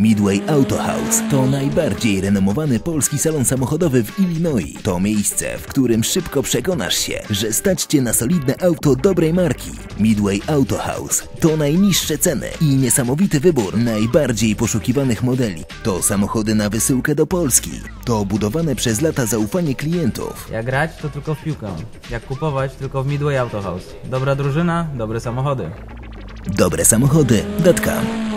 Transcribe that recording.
Midway Auto House to najbardziej renomowany polski salon samochodowy w Illinois. To miejsce, w którym szybko przekonasz się, że staćcie na solidne auto dobrej marki. Midway Auto House to najniższe ceny i niesamowity wybór najbardziej poszukiwanych modeli. To samochody na wysyłkę do Polski. To budowane przez lata zaufanie klientów. Jak grać, to tylko w piłkę. Jak kupować, tylko w Midway Auto House. Dobra drużyna, dobre samochody. Dobre samochody.com